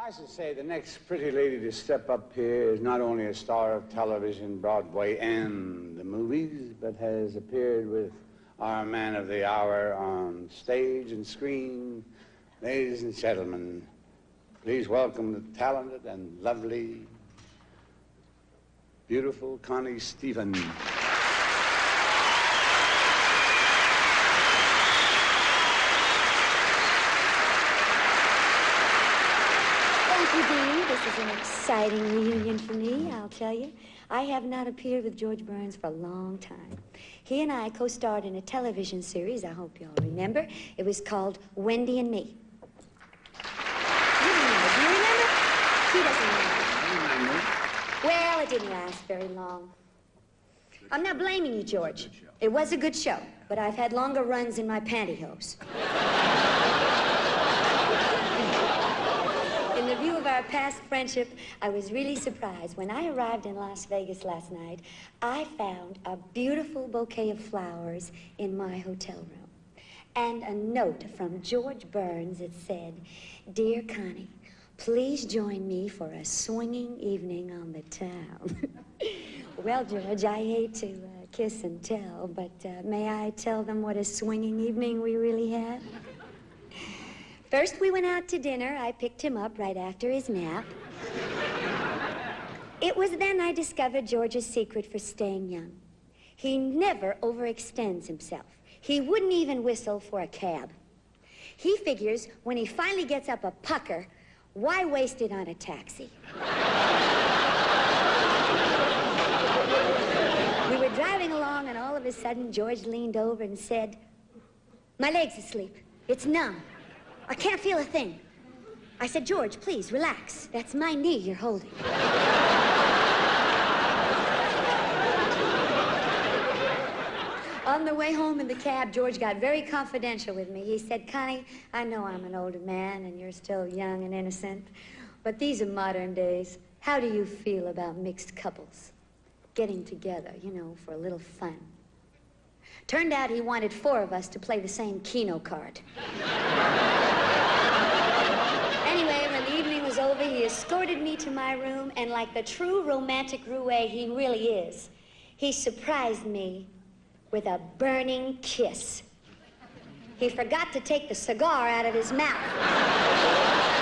I should say the next pretty lady to step up here is not only a star of television, Broadway, and the movies, but has appeared with our man of the hour on stage and screen. Ladies and gentlemen, please welcome the talented and lovely, beautiful Connie Stevens. This is an exciting reunion for me, I'll tell you. I have not appeared with George Burns for a long time. He and I co-starred in a television series, I hope you all remember. It was called Wendy and Me. You remember, do you remember? He doesn't remember. Well, it didn't last very long. I'm not blaming you, George. It was a good show, but I've had longer runs in my pantyhose. View of our past friendship, I was really surprised. When I arrived in Las Vegas last night, I found a beautiful bouquet of flowers in my hotel room. And a note from George Burns that said, Dear Connie, please join me for a swinging evening on the town. well, George, I hate to uh, kiss and tell, but uh, may I tell them what a swinging evening we really had? First, we went out to dinner. I picked him up right after his nap. It was then I discovered George's secret for staying young. He never overextends himself. He wouldn't even whistle for a cab. He figures when he finally gets up a pucker, why waste it on a taxi? we were driving along, and all of a sudden, George leaned over and said, My leg's asleep. It's numb. I can't feel a thing. I said, George, please, relax. That's my knee you're holding. On the way home in the cab, George got very confidential with me. He said, Connie, I know I'm an older man and you're still young and innocent, but these are modern days. How do you feel about mixed couples? Getting together, you know, for a little fun. Turned out he wanted four of us to play the same Keno card. Anyway, when the evening was over, he escorted me to my room, and like the true romantic roue he really is, he surprised me with a burning kiss. He forgot to take the cigar out of his mouth.